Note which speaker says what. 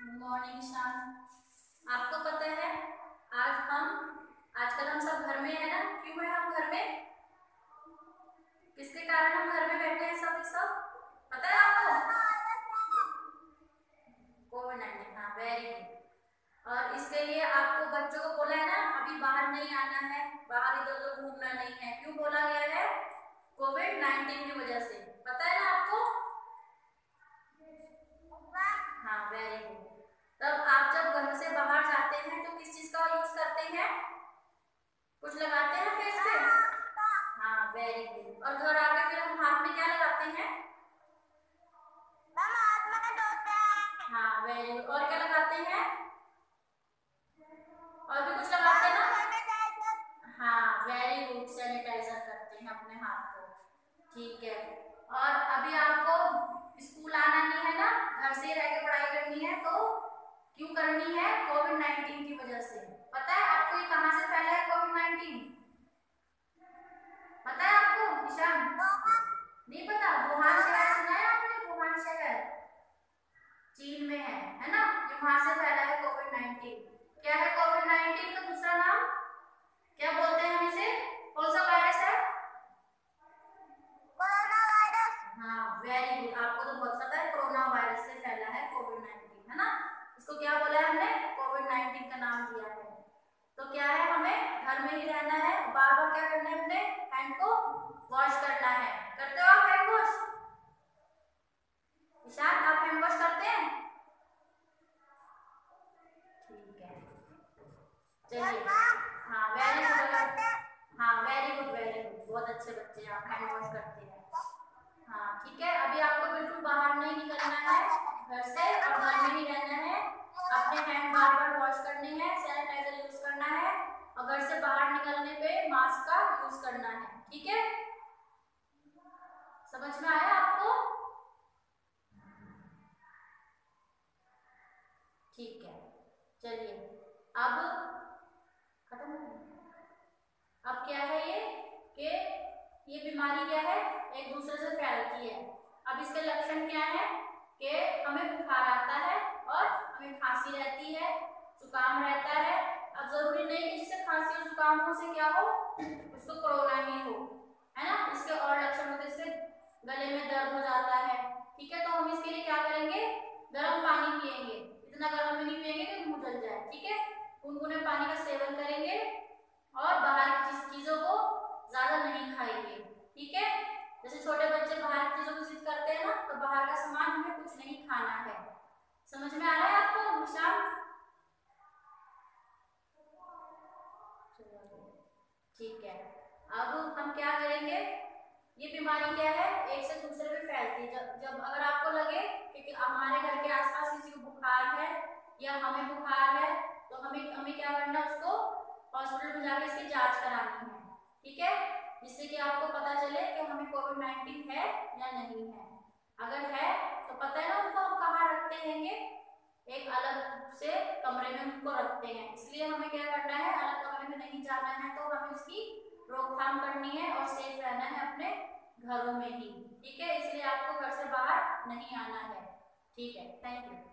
Speaker 1: Morning शाम आपको पता है, आज हम आजकल हम सब घर में है ना? क्यों है हम घर में? किसके कारण हम घर में बैठे हैं सब सब? पता है आपको? कोविड नाइन्टीन हाँ वेरी गुड और इसके लिए आपको बच्चों को बोला है ना, अभी बाहर नहीं आना है, बाहर इधर उधर घूमना नहीं है। क्यों बोला गया है? कोविड नाइन्टीन की वजह से। पता है ना आपको हाँ वेरी गुड तब आप जब घर से बाहर जाते हैं तो किस चीज़ का यूज़ करते हैं कुछ लगाते हैं फेस पे हाँ वेरी गुड और घर आके फिर हम हाथ में क्या लगाते हैं? हाँ वेरी गुड और क्या लगाते हैं? और भी कुछ लगाते हैं ना? हाँ वेरी गुड सैनिटाइजर करते हैं अपने हाथ को। ठीक है। और अभी आपको स्कूल आना नहीं है ना? घर से रह के पढ़ाई करनी है तो क्यों करनी है? कोविड नाइन्टीन की वजह से पता है आपको ये कहाँ से फैला है कोविड नाइन्टीन पता है आपको निशान नहीं पता वुहान शहर सुना है आपने वुहान शहर चीन में है है ना ये वहाँ से फैला है कोविड नाइन्टीन क्या है कोविड नाइन्टीन का दूसरा नाम? क्या बोलते हैं हम इसे? कौन सा वायरस है? हाँ वेरी गुड आपको तो बहुत पता है कोरोना वायरस से फैला है कोविड नाइन्टीन है ना? इसको क्या बोला है हमने? कोविड नाइन्टीन का नाम दिया है। तो क्या है हमें? घर में ही रहना है। बार बार क्या करना है अपने हैंड को वॉश करना है। करते हो आप हैंड वॉश ईशान आप हैंड वॉश करते हैं ठीक है चलिए। हाँ वेरी गुड हाँ। वेरी गुड वेरी गुड बहुत अच्छे बच्चे आप हैंड वॉश करते हैं। हाँ ठीक है। अभी आपको बिल्कुल बाहर नहीं निकलना है घर से और घर में ही रहना है। अपने हैंड बार बार वॉश करने हैं सैनिटाइजर यूज़ करना है और घर से बाहर निकलने पे मास्क का यूज़ करना है। ठीक है? समझ में आया आपको? ठीक है। चलिए। अब खत्म अब क्या है ये? कि ये बीमारी क्या है? एक दूसरे से फैलती है। अब इसके लक्षण क्या है? कि हमें बुखार आता है और हमें खांसी रहती है, जुकाम रहता है। अब ज़रूरी नहीं कि जिसे खांसी और जुकाम हो से क्या हो? उसको कोरोना ही हो, है ना? इसके और लक्षण होते जैसे गले में दर्द हो जाता है, ठीक है? तो हम इसके लिए क्या करेंगे? गर्म पानी पिएँगे इतना गर्म भी नहीं पिएँगे कि मुँह जल जाए, ठीक है? गुनगुने पानी का सेवन करेंगे। और बाहर की चीज़ों को ज़्यादा नहीं खाएँगे, ठीक है? जैसे छोटे बच्चे बाहर की चीज़ों को जिद करते हैं ना तो बाहर का सामान हमें कुछ नहीं खाना है। समझ में आ रहा है आपको, निशान? ठीक है। अब हम क्या करेंगे? ये बीमारी क्या है? एक से दूसरे पे फैलती है। जब जब अगर आपको लगे कि हमारे घर के आसपास किसी को बुखार है या हमें बुखार है तो हमें हमें क्या करना है उसको हॉस्पिटल में जाके इसकी जाँच करानी है। ठीक है? जिससे कि आपको पता चले कि हमें कोविड नाइन्टीन है या नहीं है। अगर है तो पता है ना उनको हम कहाँ रखते हैंगे? एक अलग से कमरे में उनको रखते हैं। इसलिए हमें क्या करना है, अलग कमरे में नहीं जाना है तो हमें उसकी रोकथाम करनी है और सेफ़ रहना है अपने घरों में ही। ठीक है? इसलिए आपको घर से बाहर नहीं आना है। ठीक है? Thank you